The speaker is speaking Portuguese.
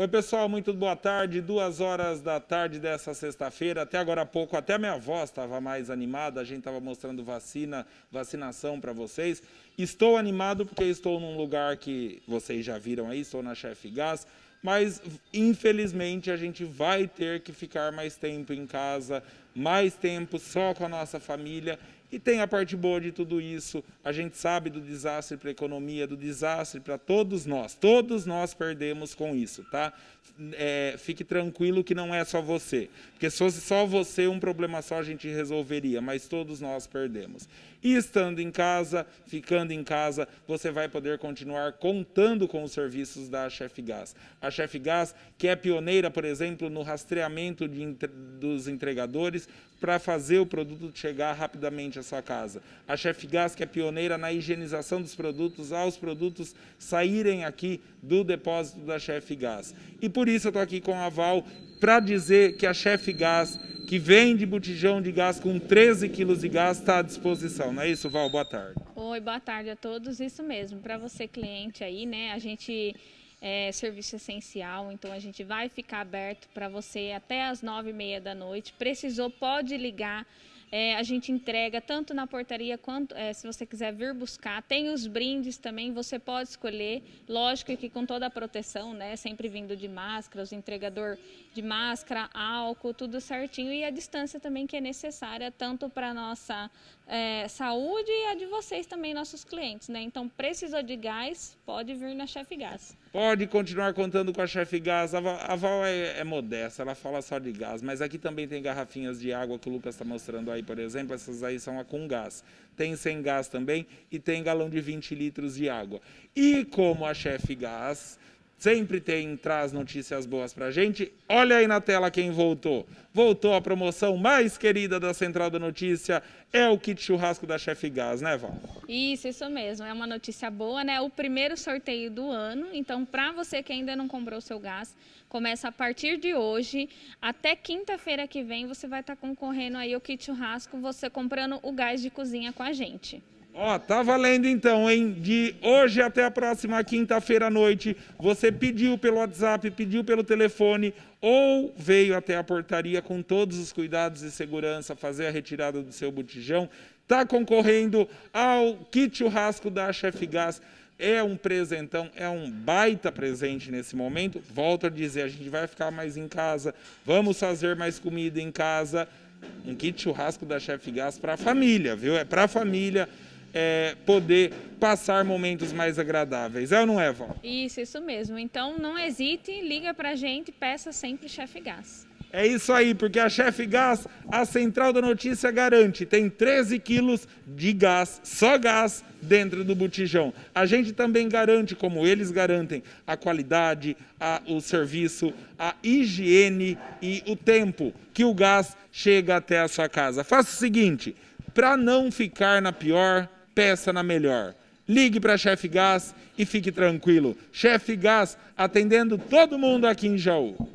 Oi, pessoal, muito boa tarde. Duas horas da tarde dessa sexta-feira. Até agora há pouco, até minha voz estava mais animada. A gente estava mostrando vacina, vacinação para vocês. Estou animado porque estou num lugar que vocês já viram aí, estou na Chef Gás. Mas, infelizmente, a gente vai ter que ficar mais tempo em casa, mais tempo só com a nossa família. E tem a parte boa de tudo isso. A gente sabe do desastre para a economia, do desastre para todos nós. Todos nós perdemos com isso, tá? É, fique tranquilo que não é só você. Porque se fosse só você, um problema só a gente resolveria, mas todos nós perdemos. E estando em casa, ficando em casa, você vai poder continuar contando com os serviços da Chef Gás. A Chef Gás, que é pioneira, por exemplo, no rastreamento de, dos entregadores para fazer o produto chegar rapidamente à sua casa. A Chef Gás, que é pioneira na higienização dos produtos, aos produtos saírem aqui do depósito da Chef Gás. E por isso eu estou aqui com a Val para dizer que a Chef Gás que vende botijão de gás com 13 quilos de gás está à disposição. Não é isso, Val? Boa tarde. Oi, boa tarde a todos. Isso mesmo. Para você, cliente aí, né? A gente é serviço essencial, então a gente vai ficar aberto para você até as nove e meia da noite. Precisou, pode ligar. É, a gente entrega tanto na portaria quanto é, se você quiser vir buscar. Tem os brindes também, você pode escolher. Lógico que com toda a proteção, né? Sempre vindo de máscara, os entregador de máscara, álcool, tudo certinho. E a distância também que é necessária, tanto para a nossa é, saúde e a de vocês também, nossos clientes, né? Então, precisou de gás, pode vir na Chef Gás. Pode continuar contando com a Chef Gás. A Val, a Val é, é, modesta, ela fala só de gás, mas aqui também tem garrafinhas de água que o Lucas está mostrando aí, por exemplo. Essas aí são a com gás. Tem sem gás também e tem galão de 20 litros de água. E como a Chef Gás sempre tem, traz notícias boas para a gente. Olha aí na tela quem voltou. Voltou a promoção mais querida da Central da Notícia, é o kit churrasco da Chef Gás, né, Val? Isso, isso mesmo. É uma notícia boa, né? O primeiro sorteio do ano. Então, para você que ainda não comprou o seu gás, começa a partir de hoje até quinta-feira que vem, você vai estar tá concorrendo aí o kit churrasco, você comprando o gás de cozinha com a gente. Ó, tá valendo então, hein? De hoje até a próxima quinta-feira à noite, você pediu pelo WhatsApp, pediu pelo telefone ou veio até a portaria com todos os cuidados de segurança, fazer a retirada do seu botijão, tá concorrendo ao kit churrasco da Chef Gás. É um presentão, é um baita presente nesse momento. Volto a dizer, a gente vai ficar mais em casa, vamos fazer mais comida em casa. Um kit churrasco da Chef Gás para a família, viu? É para a família é, poder passar momentos mais agradáveis. É ou não é, Val? Isso, isso mesmo. Então não hesite, liga para a gente, peça sempre Chefe Gás. É isso aí, porque a Chefe Gás, a Central da Notícia garante, tem 13 quilos de gás, só gás, dentro do botijão. A gente também garante, como eles garantem, a qualidade, a, o serviço, a higiene e o tempo que o gás chega até a sua casa. Faça o seguinte, para não ficar na pior, peça na melhor. Ligue para Chefe Gás e fique tranquilo. Chefe Gás atendendo todo mundo aqui em Jaú.